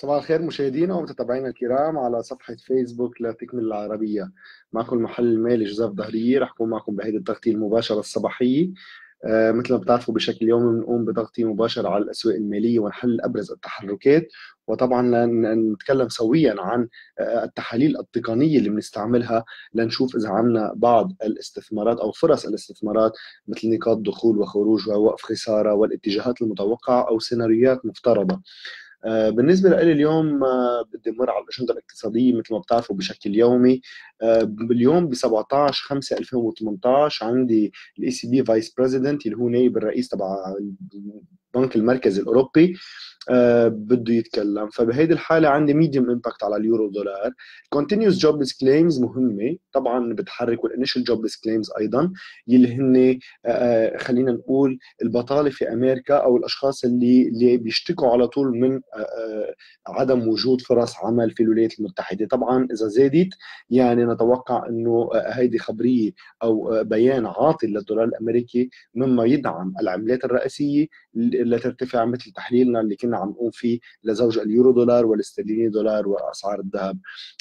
صباح الخير مشاهدينا ومتابعينا الكرام على صفحة فيسبوك لتكمل العربية. معكم المحل المالي جوزيف ظهرية رح أكون معكم بهيدي التغطية المباشرة الصباحية. آه مثل ما بتعرفوا بشكل يومي بنقوم بتغطية مباشرة على الأسواق المالية ونحل أبرز التحركات. وطبعا نتكلم سويا عن آه التحاليل التقنية اللي بنستعملها لنشوف إذا عندنا بعض الاستثمارات أو فرص الاستثمارات مثل نقاط دخول وخروج ووقف خسارة والاتجاهات المتوقعة أو سيناريوهات مفترضة. آه، بالنسبة لي اليوم آه، بدي أمر على الأجندة الاقتصادية مثل ما بتعرفوا بشكل يومي. آه، اليوم ب 17 5 2018 عندي ال ECB vice president اللي هو نائب الرئيس تبع البنك المركزي الأوروبي. آه بده يتكلم. فبهيدي الحالة عندي medium impact على اليورو دولار. continuous jobless claims مهمة. طبعا بتحرك وال initial jobless claims أيضا يلي هن آه خلينا نقول البطالة في أمريكا أو الأشخاص اللي اللي بيشتكوا على طول من آه, آه، عدم وجود فرص عمل في الولايات المتحدة. طبعا إذا زادت يعني نتوقع إنه آه، هيدي خبرية أو آه، بيان عاطل للدولار الأمريكي مما يدعم العملات الرئيسية لترتفع مثل تحليلنا اللي كنا عم نقوم فيه لزوج اليورو دولار والاسترليني دولار وأسعار الذهب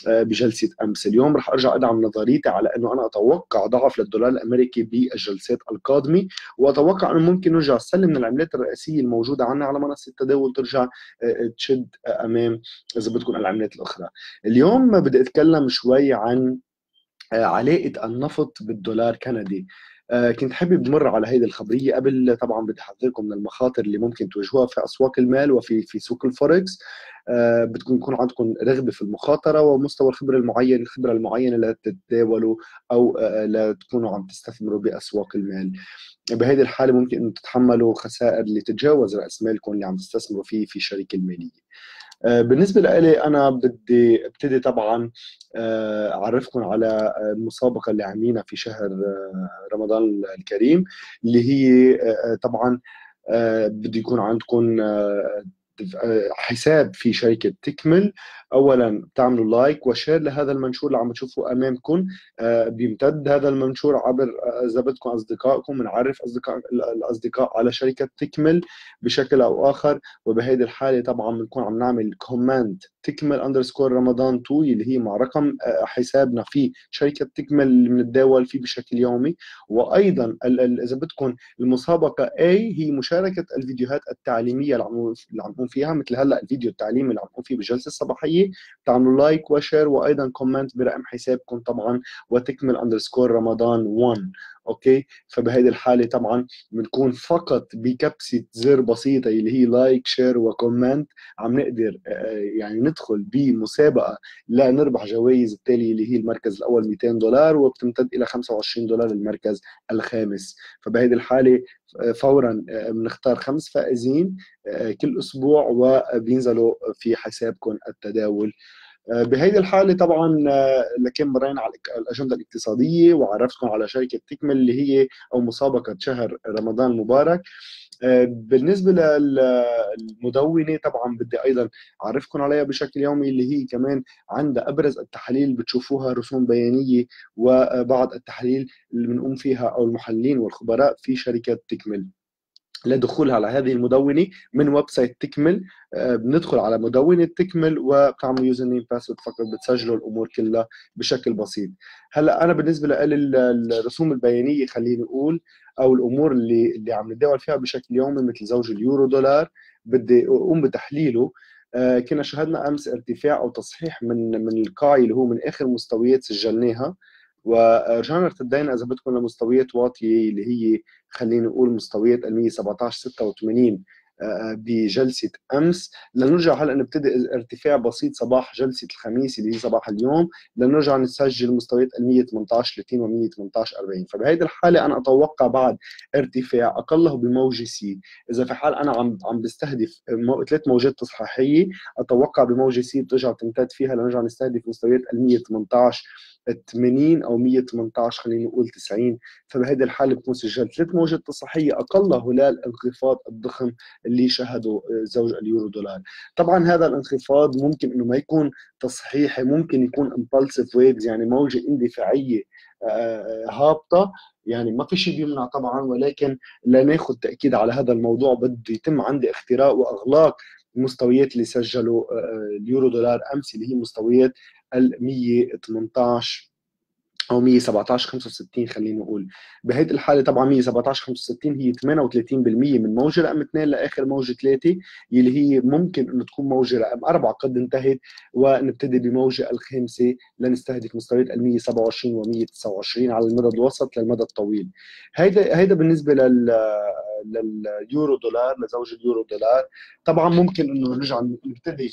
آه، بجلسة أمس. اليوم رح أرجع أدعم نظريتي على إنه أنا أتوقع ضعف للدولار الأمريكي بالجلسات القادمة وأتوقع إنه ممكن نرجع نسلم من العملات الرئيسية الموجودة عنا على منصة التداول ترجع آه، تشد أمام إذا بدكم العملات الأخرى. اليوم بدي أتكلم شوي عن آه، علاقة النفط بالدولار كندي. آه، كنت حابب بمر على هذه الخبرية قبل طبعا بدي أحذركم من المخاطر اللي ممكن تواجهوها في أسواق المال وفي في سوق الفوركس. آه، بدكم يكون عندكم رغبة في المخاطرة ومستوى الخبرة المعين الخبرة المعينة لتتداولوا أو آه، لتكونوا عم تستثمروا بأسواق المال. بهذه الحالة ممكن انه تتحملوا خسائر اللي تتجاوز رأس مالكم اللي عم تستثمروا فيه في شركه المالية. آه، بالنسبة لي أنا بدي أبتدي طبعا آه، أعرفكم على المسابقة اللي عاملينها في شهر آه، رمضان الكريم اللي هي طبعا بده يكون عندكم حساب في شركة Tickmill اولا بتعملوا like و share لهذا المنشور اللي عم تشوفوا أمامكم. آه، بيمتد هذا المنشور عبر آه، إذا بدكم أصدقائكم بنعرف اصدقاء الأصدقاء على شركة Tickmill بشكل أو آخر. وبهيدي الحالة طبعا بنكون عم نعمل comment Tickmill underscore رمضان 2 اللي هي مع رقم آه، حسابنا في شركة Tickmill اللي بنتداول فيه بشكل يومي. وأيضا إذا بدكم المسابقة A هي مشاركة الفيديوهات التعليمية اللي عم نقوم فيها مثل هلأ الفيديو التعليمي اللي عم نقوم فيه بالجلسه الصباحيه تعملوا like و share وأيضا comment برقم حسابكم طبعا و Tickmill underscore رمضان 1 okay؟ فبهيدي الحالة طبعا بنكون فقط بكبسة زر بسيطة اللي هي like share و comment عم نقدر آه، آه، يعني ندخل بمسابقة لنربح جوائز التاليه اللي هي المركز الأول 200 دولار وبتمتد إلى 25 دولار المركز الخامس. فبهيدي الحالة آه، فورا بنختار خمس فائزين كل أسبوع وبينزلوا في حسابكم التداول. بهيدي الحالة طبعا آه، لكن مرينا على الأجندة الاقتصادية وعرفتكم على شركة تكمل اللي هي أو مسابقة شهر رمضان المبارك. آه، بالنسبة للمدونة طبعا بدي أيضا أعرفكم عليها بشكل يومي اللي هي كمان عندها أبرز التحاليل بتشوفوها رسوم بيانية وبعض التحاليل اللي بنقوم فيها أو المحللين والخبراء في شركة تكمل. لدخولها على هذه المدونة من website Tickmill. آه، بندخل على مدونة Tickmill وبتعملوا username password فقط بتسجلوا الأمور كلها بشكل بسيط. هلأ أنا بالنسبة للرسوم البيانية خليني أقول أو الأمور اللي اللي عم نتداول فيها بشكل يومي مثل زوج اليورو دولار بدي أقوم بتحليله. آه، كنا شهدنا أمس ارتفاع أو تصحيح من من القاع اللي هو من آخر مستويات سجلناها. ورجعنا ارتدينا إذا بدكم لمستويات واطية اللي هي خلينا نقول مستويات ال 117 86 بجلسة أمس. لنرجع هلأ نبتدي ارتفاع بسيط صباح جلسة الخميس اللي هي صباح اليوم. لنرجع نسجل مستويات ال 118 30 و 118 40 فبهيدي الحالة أنا أتوقع بعد ارتفاع أقله بموجة C. إذا في حال أنا عم عم بستهدف ثلاث موجات تصحيحية أتوقع بموجة C بترجع تمتد فيها. لنرجع نستهدف مستويات ال 118 80 أو 118 خلينا نقول 90 فبهذه الحالة بكون سجلت ثلاث موجات تصحيحيه اقلها لا الانخفاض الضخم اللي شهده زوج اليورو دولار. طبعا هذا الانخفاض ممكن إنه ما يكون تصحيحي ممكن يكون امبالسيف ويفز يعني موجة اندفاعية آه، هابطة. يعني ما في شيء بيمنع طبعا ولكن لناخذ تأكيد على هذا الموضوع. بده يتم عندي اختراق وأغلاق. المستويات اللي سجلوا اليورو دولار أمس اللي هي مستويات ال 118 أو 117 65 خلينا نقول بهيدي الحالة طبعا 117 65 هي 38% من موجة رقم 2 لآخر موجة 3 يلي هي ممكن إنه تكون موجة رقم 4 قد انتهت ونبتدي بموجة الخامسة لنستهدف مستويات ال 127 و 129 على المدى الوسط للمدى الطويل. هيدا هيدا بالنسبة لل لليورو دولار لزوج اليورو دولار. طبعا ممكن إنه نرجع نبتدي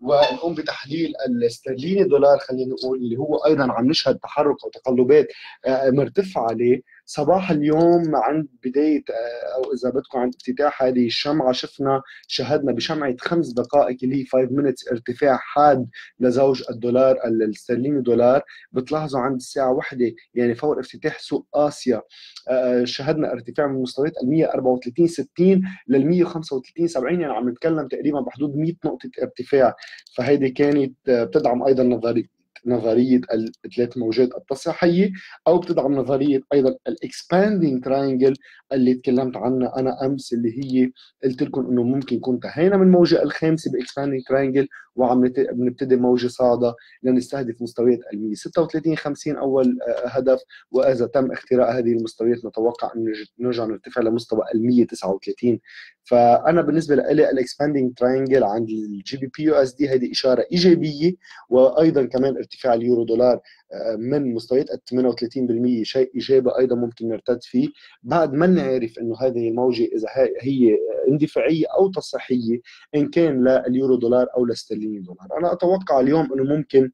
ونقوم بتحليل الاسترليني دولار خلينا نقول اللي هو أيضا عم نشهد تحرك أو تقلبات آه، مرتفعة عليه صباح اليوم عند بداية آه، أو إذا بدكم عند افتتاح هذه الشمعة شفنا شهدنا بشمعة خمس دقائق اللي هي 5 minutes ارتفاع حاد لزوج الدولار الاسترليني دولار. بتلاحظوا عند الساعة واحدة يعني فور افتتاح سوق آسيا آه، شهدنا ارتفاع من مستويات ال 134 60 لل 135 70 يعني عم نتكلم تقريبا بحدود 100 نقطة ارتفاع. فهيدي كانت آه، بتدعم أيضا نظريه نظرية الثلاث موجات التصحيحية أو بتدعم نظرية أيضا ال expanding triangle اللي تكلمت عنها أنا أمس اللي هي قلت لكم إنه ممكن يكون انتهينا من الموجة الخامسة ب expanding triangle وعم بنبتدي موجة صاعدة لنستهدف مستويات ال 136 50 أول آه، هدف وإذا تم اختراق هذه المستويات نتوقع إنه نرجع نرتفع لمستوى ال 139 فأنا بالنسبة لي ال expanding triangle عند ال GBP USD هذه إشارة إيجابية وأيضا كمان ارتفاع اليورو دولار آه، من مستويات ال 38% شيء إيجابي أيضا ممكن نرتد فيه. بعد ما نعرف إنه هذه الموجة إذا هي اندفاعية أو تصحيحية إن كان لليورو دولار أو للسترليني دولار. أنا أتوقع اليوم إنه ممكن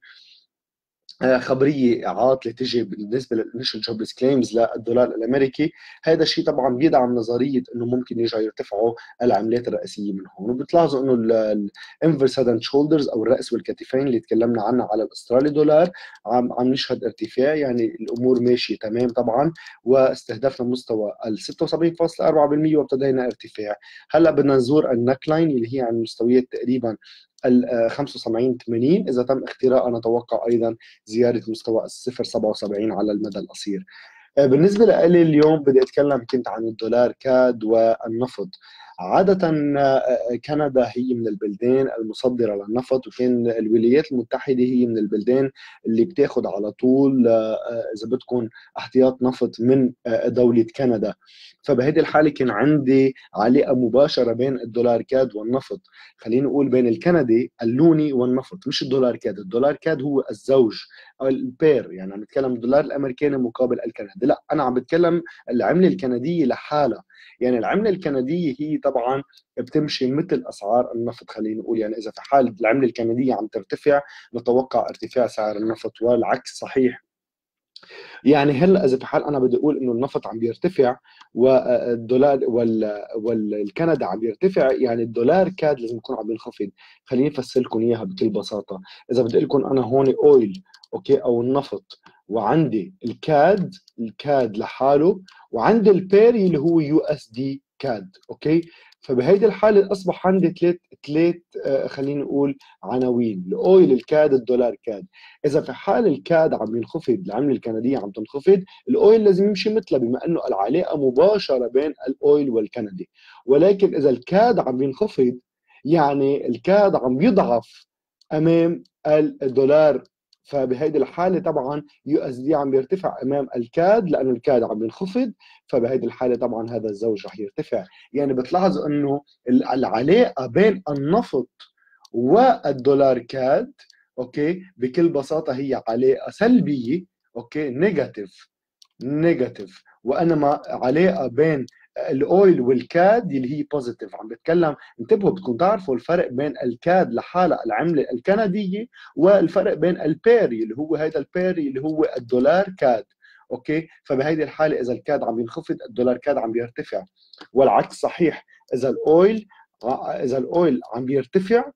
خبرية عاطله تجي بالنسبة لل initial jobless claims للدولار الأمريكي. هذا الشيء طبعا بيدعم نظرية إنه ممكن يرجعوا يرتفعوا العملات الرئيسية من هون. وبتلاحظوا إنه ال inverse head shoulders أو الرأس والكتفين اللي تكلمنا عنها على الأسترالي دولار عم عم نشهد ارتفاع. يعني الأمور ماشية تمام طبعا واستهدفنا مستوى ال 76.4% وابتدينا ارتفاع. هلأ بدنا نزور ال neck line اللي هي عن مستويات تقريبا ال 75 80 إذا تم اختراقها نتوقع أيضا زيادة مستوى ال 077 على المدى القصير. آه، بالنسبة لي اليوم بدي أتكلم كنت عن الدولار CAD والنفط. عادة آه، كندا هي من البلدان المصدرة للنفط وكان الولايات المتحدة هي من البلدان اللي بتاخذ على طول آه، إذا بدكم احتياط نفط من دولة كندا. فبهذه الحالة كان عندي علاقة مباشرة بين الدولار CAD والنفط. خلينا نقول بين الكندي ال loonie والنفط مش الدولار CAD. الدولار CAD هو الزوج أو البير يعني عم نتكلم الدولار الأمريكاني مقابل الكندي. لا أنا عم بتكلم العملة الكندية لحالها. يعني العملة الكندية هي طبعا بتمشي مثل أسعار النفط خلينا نقول يعني إذا في حال العملة الكندية عم ترتفع نتوقع ارتفاع سعر النفط والعكس صحيح. يعني هلا إذا في حال أنا بدي أقول إنه النفط عم بيرتفع والدولار وال والكندا عم بيرتفع يعني الدولار كاد لازم يكون عم ينخفض خليني افسر لكم إياها بكل بساطة. إذا بدي لكم أنا هون oil okay أو النفط وعندي ال CAD ال CAD لحاله وعندي ال pair اللي هو USD CAD okay؟ فبهيدي الحالة أصبح عندي ثلاث ثلاث آه، خلينا نقول عناوين. ال oil ال CAD الدولار CAD. إذا في حال ال CAD عم ينخفض العملة الكندية عم تنخفض ال oil لازم يمشي مثلها بما إنه العلاقه مباشرة بين ال oil والكندي. ولكن إذا ال CAD عم ينخفض يعني ال CAD عم يضعف أمام الدولار فبهيدي الحالة طبعا USD عم بيرتفع أمام ال CAD لأنه ال CAD عم ينخفض فبهيدي الحالة طبعا هذا الزوج رح يرتفع. يعني بتلاحظوا إنه العلاقة بين النفط والدولار CAD okay بكل بساطة هي علاقة سلبية okay negative negative وانما علاقة بين ال oil وال CAD اللي هي positive عم بتكلم انتبهوا بدكم تعرفوا الفرق بين ال CAD لحالها العملة الكندية والفرق بين ال pair اللي هو هذا ال pair اللي هو الدولار CAD. okay؟ فبهيدي الحالة إذا ال CAD عم ينخفض الدولار CAD عم بيرتفع والعكس صحيح إذا ال oil إذا ال oil عم بيرتفع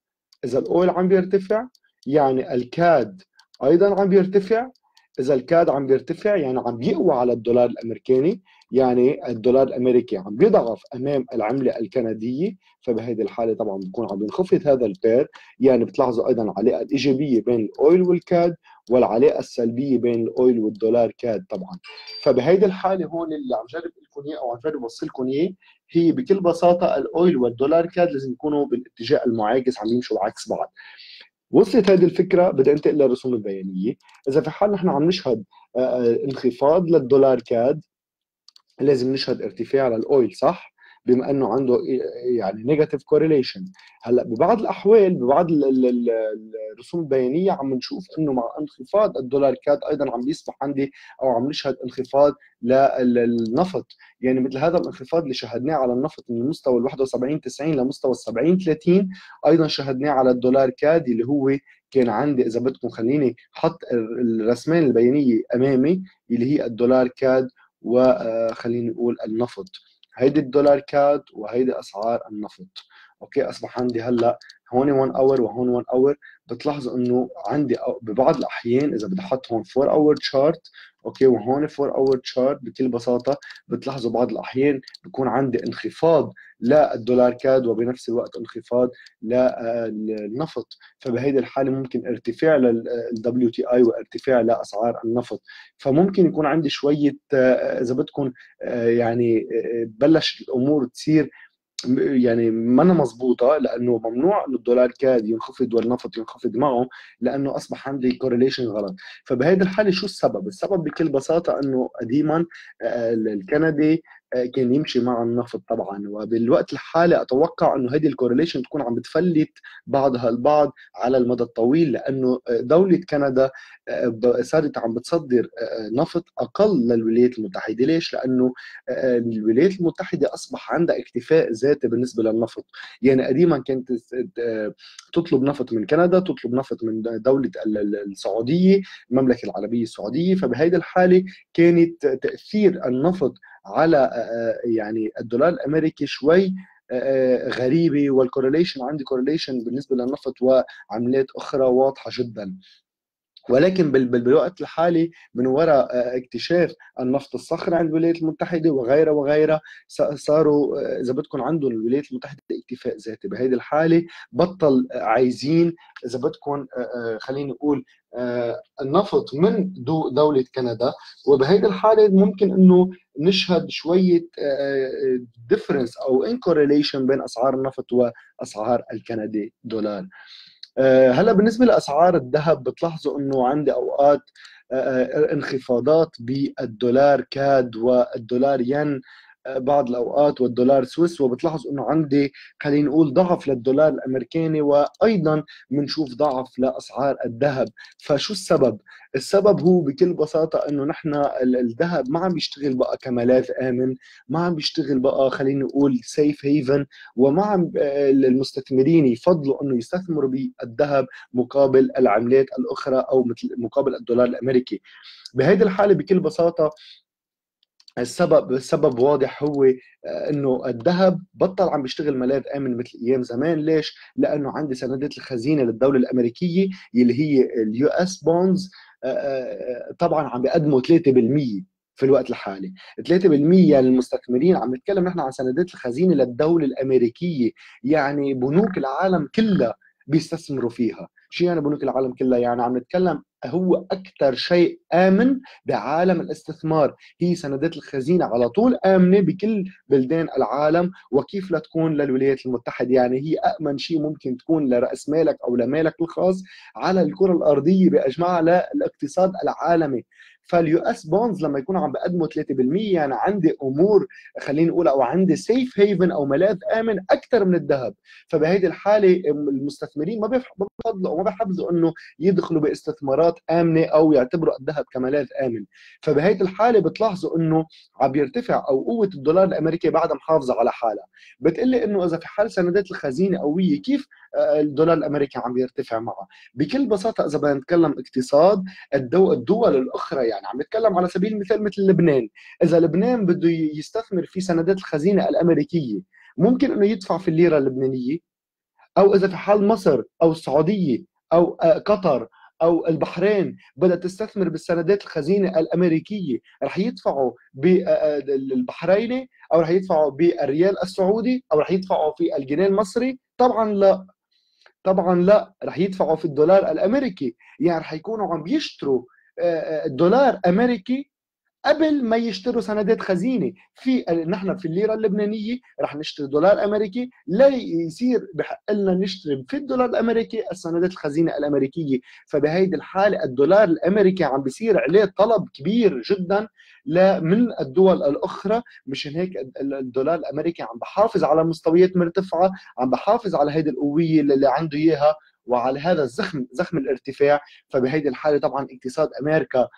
إذا ال oil عم بيرتفع يعني ال CAD أيضا عم بيرتفع إذا ال CAD عم بيرتفع يعني عم بيقوى على الدولار الأمريكاني. يعني الدولار الأمريكي عم بيضعف أمام العملة الكندية فبهذه الحالة طبعا بيكون عم ينخفض هذا ال pair. يعني بتلاحظوا أيضا العلاقة الإيجابية بين ال oil وال CAD والعلاقة السلبية بين ال oil والدولار CAD طبعا. فبهيدي الحالة هون اللي عم جرب لكم إياه أو عم جرب اوصل لكم إياه هي بكل بساطة ال oil والدولار CAD لازم يكونوا بالاتجاه المعاكس عم يمشوا عكس بعض. وصلت هذه الفكرة بدي أنتقل للرسوم البيانية. إذا في حال نحن عم نشهد آه، آه، انخفاض للدولار CAD لازم نشهد ارتفاع لل oil صح؟ بما إنه عنده يعني negative correlation هلأ ببعض الأحوال ببعض الرسوم البيانية عم نشوف إنه مع انخفاض الدولار CAD أيضا عم بيصبح عندي أو عم نشهد انخفاض للنفط يعني مثل هذا الانخفاض اللي شهدناه على النفط من مستوى ال 71 90 لمستوى ال 70 30 أيضا شهدناه على الدولار CAD اللي هو كان عندي إذا بدكم خليني أحط الرسمين البيانية أمامي اللي هي الدولار CAD وخليني أقول النفط. هيدي الدولار CAD وهيدي أسعار النفط. okay؟ أصبح عندي هلأ هون 1 hour وهون 1 hour بتلاحظوا إنه عندي ببعض الأحيان إذا بدي أحط هون 4 hour chart okay وهون 4 hour chart بكل بساطة بتلاحظوا بعض الأحيان بكون عندي انخفاض للدولار CAD وبنفس الوقت انخفاض للنفط فبهيدي الحالة ممكن ارتفاع لل WTI وارتفاع لأسعار النفط. فممكن يكون عندي شوية إذا بدكم يعني بلش الأمور تصير يعني ما مضبوطه لأنه ممنوع إنه الدولار CAD ينخفض والنفط ينخفض معه لأنه أصبح عندي correlation غلط. فبهذه الحالة شو السبب؟ السبب بكل بساطة إنه قديما آه، الكندي كان يمشي مع النفط طبعا. وبالوقت الحالي أتوقع إنه هذه الكورليشن تكون عم بتفلت بعضها البعض على المدى الطويل لأنه آه، دولة كندا آه، صارت عم بتصدر نفط أقل للولايات المتحدة. ليش؟ لأنه الولايات المتحدة أصبح عندها اكتفاء ذاتي بالنسبة للنفط. يعني قديما كانت تطلب نفط من كندا تطلب نفط من دولة السعودية المملكة العربية السعودية. فبهذه الحالة كانت تأثير النفط على يعني الدولار الأمريكي شوي غريبه وال correlation عندي correlation بالنسبة للنفط وعملات أخرى واضحة جدا. ولكن بالوقت الحالي من وراء اكتشاف النفط الصخري عند الولايات المتحدة وغيرها وغيرها صاروا إذا بدكم عندهم الولايات المتحدة اكتفاء ذاتي. بهذه الحالة بطل عايزين إذا بدكم خليني أقول النفط من دولة كندا. وبهذه الحالة ممكن إنه نشهد شوية difference أو uncorrelation بين أسعار النفط وأسعار الكندي دولار. آه، هلا بالنسبة لأسعار الذهب بتلاحظوا إنه عندي أوقات آه، آه، انخفاضات بالدولار CAD والدولار ين. بعض الأوقات والدولار سويس وبتلاحظ إنه عندي خلينا نقول ضعف للدولار الأمريكاني وأيضا بنشوف ضعف لأسعار الذهب. فشو السبب؟ السبب هو بكل بساطة إنه نحن الذهب ما عم بيشتغل بقى كملاذ آمن ما عم بيشتغل بقى خلينا نقول سيف هيفن وما عم المستثمرين يفضلوا إنه يستثمروا بالذهب مقابل العملات الأخرى أو مثل مقابل الدولار الأمريكي. بهذه الحالة بكل بساطة السبب السبب واضح هو آه، إنه الذهب بطل عم بيشتغل ملاذ آمن مثل أيام زمان. ليش؟ لأنه عندي سندات الخزينة للدولة الأمريكية اللي هي ال US bonds طبعا عم بيقدموا 3% في الوقت الحالي. 3% للمستثمرين عم نتكلم نحن عن سندات الخزينة للدولة الأمريكية يعني بنوك العالم كلها بيستثمروا فيها. شو يعني بنوك العالم كلها يعني عم نتكلم هو أكثر شيء آمن بعالم الاستثمار. هي سندات الخزينة على طول آمنة بكل بلدان العالم وكيف لا تكون للولايات المتحدة؟ يعني هي امن شيء ممكن تكون لرأس مالك أو لمالك الخاص على الكرة الأرضية باجمعها للاقتصاد العالمي. فال US bonds لما يكونوا عم بقدموا 3% يعني عندي أمور خلينا نقول أو عندي safe haven أو ملاذ آمن أكثر من الذهب. فبهيدي الحالة المستثمرين ما بيفضلوا وما بيحبذوا إنه يدخلوا باستثمارات آمنة أو يعتبروا الذهب كملاذ آمن. فبهيدي الحالة بتلاحظوا إنه عم يرتفع أو قوة الدولار الأمريكي بعدها محافظة على حالها. بتقلي إنه إذا في حال سندات الخزينة قوية كيف آه، الدولار الأمريكي عم يرتفع معها؟ بكل بساطة إذا بدنا نتكلم اقتصاد الدول الأخرى يعني عم نتكلم على سبيل المثال مثل لبنان. إذا لبنان بده يستثمر في سندات الخزينة الأمريكية ممكن إنه يدفع في الليرة اللبنانية؟ أو إذا في حال مصر أو السعودية أو آه، قطر أو البحرين بدأت تستثمر بالسندات الخزينة الأمريكية رح يدفعوا بالبحريني أو رح يدفعوا بالريال السعودي أو رح يدفعوا في الجنيه المصري؟ طبعا لا. طبعا لا رح يدفعوا في الدولار الأمريكي. يعني رح يكونوا عم بيشتروا دولار أمريكي قبل ما يشتروا سندات خزينة. في نحن في الليرة اللبنانية رح نشتري دولار أمريكي لا يصير بحق لنا نشتري في الدولار الأمريكي السندات الخزينة الأمريكية. فبهيدي الحالة الدولار الأمريكي عم بيصير عليه طلب كبير جدا من الدول الأخرى مشان هيك الدولار الأمريكي عم بحافظ على مستويات مرتفعة عم بحافظ على هيدي القوية اللي عنده إياها. وعلى هذا الزخم زخم الارتفاع فبهيدي الحالة طبعا اقتصاد أمريكا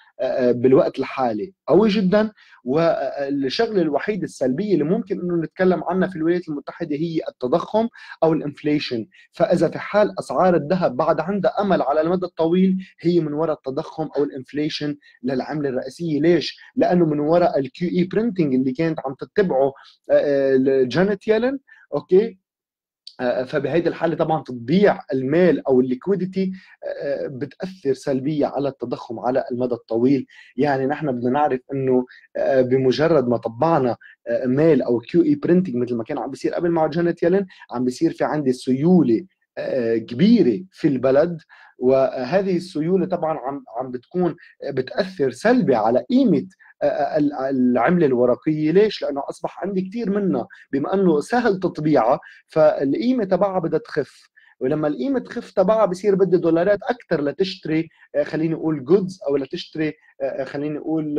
بالوقت الحالي قوي جدا. والشغلة الوحيدة السلبية اللي ممكن إنه نتكلم عنها في الولايات المتحدة هي التضخم أو ال inflation. فإذا في حال أسعار الذهب بعد عندها أمل على المدى الطويل هي من وراء التضخم أو ال inflation للعملة الرئيسية. ليش؟ لأنه من وراء ال QE printing اللي كانت عم تتبعه جانيت يلن أوكي؟ فبهذه الحالة طبعا تطبيع المال أو ال liquidity بتأثر سلبيه على التضخم على المدى الطويل. يعني نحن بدنا نعرف إنه بمجرد ما طبعنا مال أو QE printing مثل ما كان عم بيصير قبل مع جانيت يلن عم بيصير في عندي سيولة كبيرة في البلد. وهذه السيولة طبعا عم عم بتكون بتأثر سلبي على قيمة العملة الورقية. ليش؟ لأنه أصبح عندي كثير منها. بما أنه سهل تطبيعها فالقيمة تبعها بدها تخف. ولما القيمة تخف تبعها بصير بدي دولارات أكثر لتشتري خليني أقول goods أو لتشتري خليني أقول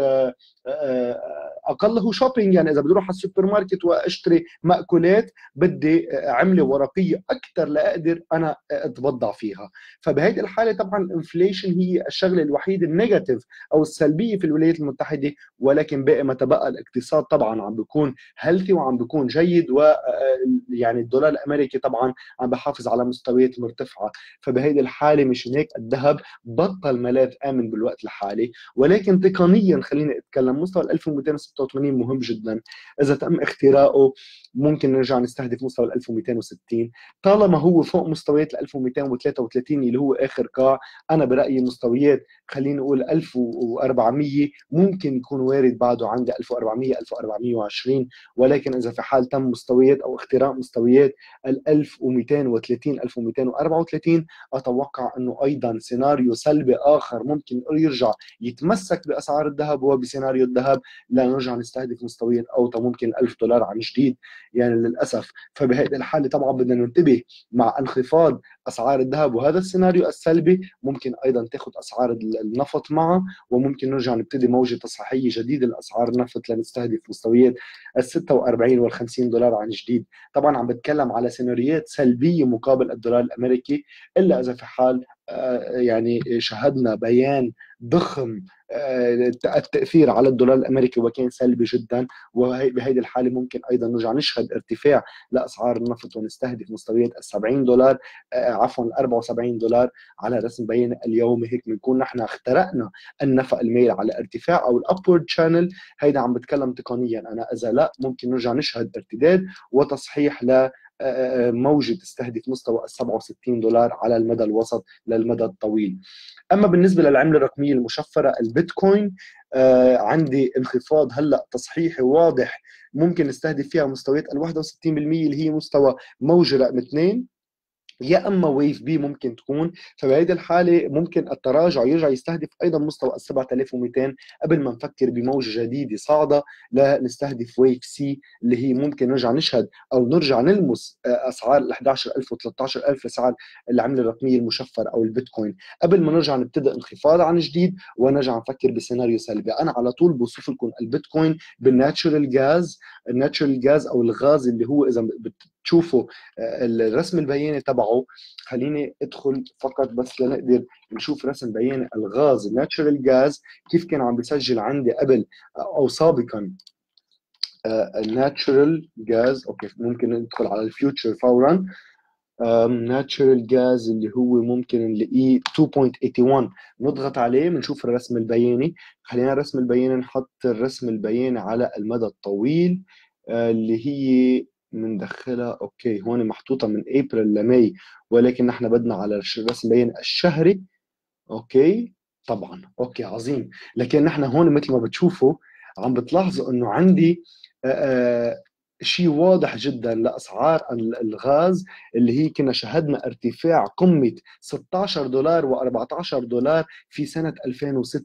أقله shopping يعني إذا بدي أروح على السوبر ماركت وأشتري مأكولات بدي عمله ورقية أكثر لاقدر أنا اتبضع فيها. فبهيدي الحالة طبعا ال inflation هي الشغلة الوحيدة ال negative أو السلبية في الولايات المتحدة ولكن باقي ما تبقى الاقتصاد طبعا عم بيكون healthy وعم بيكون جيد ويعني الدولار الأمريكي طبعا عم بحافظ على مستويات مرتفعة. فبهيدي الحالة مشان هيك الذهب بطل ملاذ آمن بالوقت الحالي. ولكن تقنيا خليني أتكلم مستوى 1286 مهم جدا. إذا تم اختراقه ممكن نرجع نستهدف مستوى 1260 طالما هو فوق مستويات 1233 اللي هو آخر قاع أنا برأيي مستويات خلينا نقول 1400 ممكن يكون وارد بعده عندي 1400 1420 ولكن إذا في حال تم مستويات أو اختراق مستويات ال 1230 1234 أتوقع أنه أيضا سيناريو سلبي آخر ممكن يرجع يتمسك بأسعار الذهب وبسيناريو الذهب لنرجع نستهدف مستويات اوطى ممكن 1000 دولار عن جديد. يعني للأسف فبهذه الحاله طبعا بدنا ننتبه مع انخفاض أسعار الذهب وهذا السيناريو السلبي ممكن أيضا تاخذ أسعار النفط معه وممكن نرجع نبتدي موجة تصحيحية جديدة لأسعار النفط لنستهدف مستويات ال 46 وال 50 دولار عن جديد. طبعا عم بتكلم على سيناريوهات سلبية مقابل الدولار الأمريكي إلا إذا في حال يعني شهدنا بيان ضخم التأثير على الدولار الأمريكي وكان سلبي جدا. وبهذه الحالة ممكن أيضا نرجع نشهد ارتفاع لأسعار النفط ونستهدف مستويات ال 70 دولار عفوا ال 74 دولار على رسم بيان اليومي هيك بنكون نحن اخترقنا النفق المايل على ارتفاع أو ال upward channel هيدا عم بتكلم تقنيا أنا إذا لا ممكن نرجع نشهد ارتداد وتصحيح ل موجة تستهدف مستوى ال 67 دولار على المدى الوسط للمدى الطويل. أما بالنسبة للعملة الرقمية المشفرة البيتكوين عندي انخفاض هلأ تصحيحي واضح ممكن نستهدف فيها مستويات ال 61% اللي هي مستوى موجة رقم 2 يا أما wave B ممكن تكون فبهذه الحالة ممكن التراجع يرجع يستهدف أيضا مستوى ال 7200 قبل ما نفكر بموجة جديدة صاعدة لنستهدف wave C اللي هي ممكن نرجع نشهد أو نرجع نلمس أسعار ال 11000 و 13000 لسعر العمله الرقمية المشفرة أو البيتكوين. قبل ما نرجع نبتدئ انخفاض عن جديد ونرجع نفكر بسيناريو سلبي. أنا على طول بوصف لكم البيتكوين بال natural gas ال natural gas أو الغاز اللي هو إذا تشوفوا الرسم البياني تبعه. خليني أدخل فقط بس لنقدر نشوف رسم بياني الغاز ال natural gas كيف كان عم بيسجل عندي قبل أو سابقا. ال natural gas أوكي ممكن ندخل على ال future فورا. natural gas اللي هو ممكن نلاقيه 2.81 نضغط عليه بنشوف الرسم البياني. خلينا الرسم البياني نحط الرسم البياني على المدى الطويل اللي هي بندخلها okay هون محطوطة من ابريل لماي ولكن نحن بدنا على الرسم البياني الشهري okay؟ طبعا. okay عظيم. لكن نحن هون مثل ما بتشوفوا عم بتلاحظوا إنه عندي شيء واضح جدا لأسعار الغاز اللي هي كنا شهدنا ارتفاع قمة 16 دولار و14 دولار في سنة 2006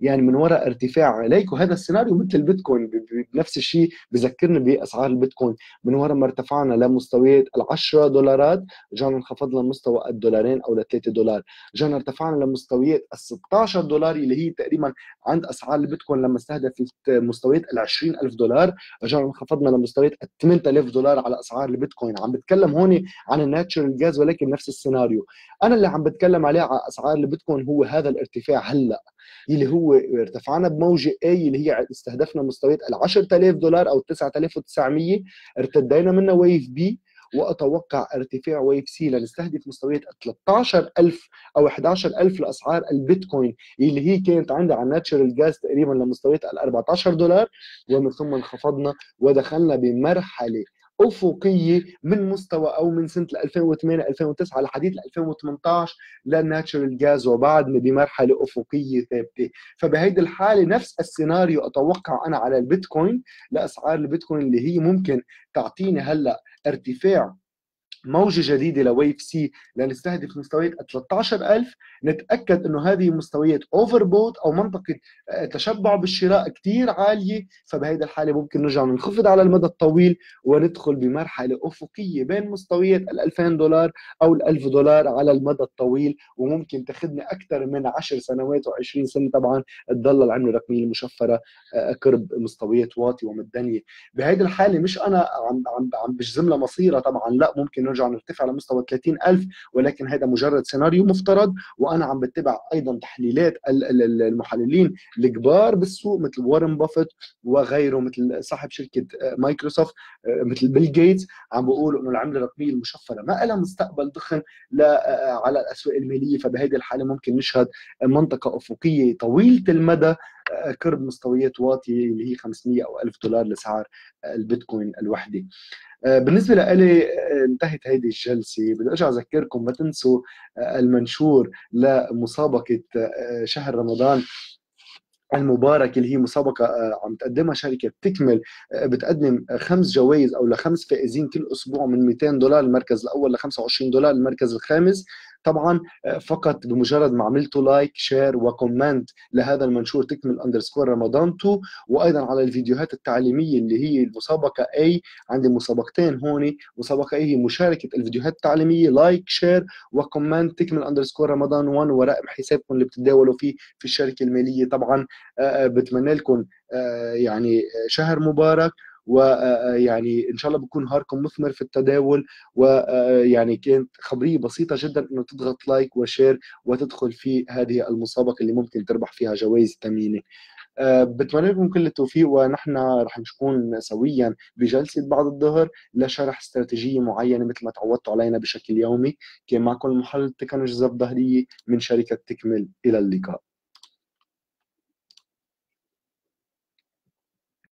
يعني من وراء ارتفاع عليك وهذا السيناريو مثل البيتكوين بنفس الشيء بذكرني بأسعار البيتكوين. من وراء ما ارتفعنا لمستويات ال 10 دولارات رجعنا انخفضنا لمستوى الدولارين أو ل 3 دولار. رجعنا ارتفعنا لمستويات ال 16 دولار اللي هي تقريبا عند أسعار البيتكوين لما استهدفت مستويات ال 20000 دولار. رجعنا انخفضنا لمستويات 8000 دولار على أسعار البيتكوين. عم بتكلم هون عن الناتشرال جاز ولكن نفس السيناريو. أنا اللي عم بتكلم عليه على أسعار البيتكوين هو هذا الارتفاع هلأ اللي هو ارتفعنا بموجة A اللي هي استهدفنا مستويات ال 10000 دولار أو 9900 ارتدينا منها wave B وأتوقع ارتفاع wave C لنستهدف مستويات 13000 أو 11000 لأسعار البيتكوين اللي هي كانت عندها على ال natural gas تقريبا لمستويات ال 14 دولار ومن ثم انخفضنا ودخلنا بمرحلة أفقية من مستوى أو من سنة 2008 2009 لحديث 2018 لل natural gas وبعدنا بمرحله أفقية ثابتة. فبهيدي الحالة نفس السيناريو أتوقع أنا على البيتكوين لأسعار البيتكوين اللي هي ممكن تعطيني هلأ ارتفاع موجة جديدة ل wave C لنستهدف مستويات 13000 نتأكد إنه هذه مستويات overbought أو منطقة آه، تشبع بالشراء كثير عالية. فبهيدي الحالة ممكن نرجع ننخفض على المدى الطويل وندخل بمرحلة أفقية بين مستويات ال 2000 دولار أو ال 1000 دولار على المدى الطويل. وممكن تاخذنا أكثر من 10 سنوات و20 سنة طبعا. تضل العمله الرقميه المشفرة قرب آه، مستويات واطية ومتدنية بهيدي الحالة مش أنا عم عم عم بجزم لها مصيرة طبعا. لا ممكن نرجع نرتفع لمستوى 30000 ولكن هذا مجرد سيناريو مفترض وأنا عم بتبع أيضا تحليلات المحللين الكبار بالسوق مثل وارن بافيت وغيره مثل صاحب شركة مايكروسوفت مثل بيل جيتس عم بيقولوا إنه العملة الرقمية المشفرة ما لها مستقبل ضخم على الأسواق المالية فبهذه الحالة ممكن نشهد منطقة أفقية طويلة المدى قرب مستويات واطية اللي هي 500 أو 1000 دولار لسعر البيتكوين الوحدة. آه، بالنسبة لي آه، انتهت هذه الجلسة. بدي أرجع أذكركم ما تنسوا آه، المنشور لمسابقة شهر رمضان المبارك اللي هي مسابقة عم تقدمها شركة Tickmill بتقدم خمس جوائز أو لخمس فائزين كل أسبوع من 200 دولار المركز الأول ل 25 دولار المركز الخامس. طبعا آه، فقط بمجرد ما عملتوا like share و comment لهذا المنشور Tickmill underscore رمضان 2 وأيضا على الفيديوهات التعليمية اللي هي المسابقة A عندي مسابقتين هون مسابقة A هي مشاركة الفيديوهات التعليمية like share و comment Tickmill underscore رمضان 1 ورقم حسابكم اللي بتتداولوا فيه في الشركة المالية. طبعا آه، آه، بتمنى لكم يعني شهر مبارك. ويعني إن شاء الله بكون نهاركم مثمر في التداول ويعني كانت خبرية بسيطة جدا إنه تضغط like و share وتدخل في هذه المسابقة اللي ممكن تربح فيها جوائز ثمينه بتمنى لكم كل التوفيق ونحن رح نكون سويا بجلسة بعد الظهر لشرح استراتيجية معينة مثل ما تعودتوا علينا بشكل يومي. كان معكم المحلل التقني جوزيف ظهريه من شركة تكمل. إلى اللقاء.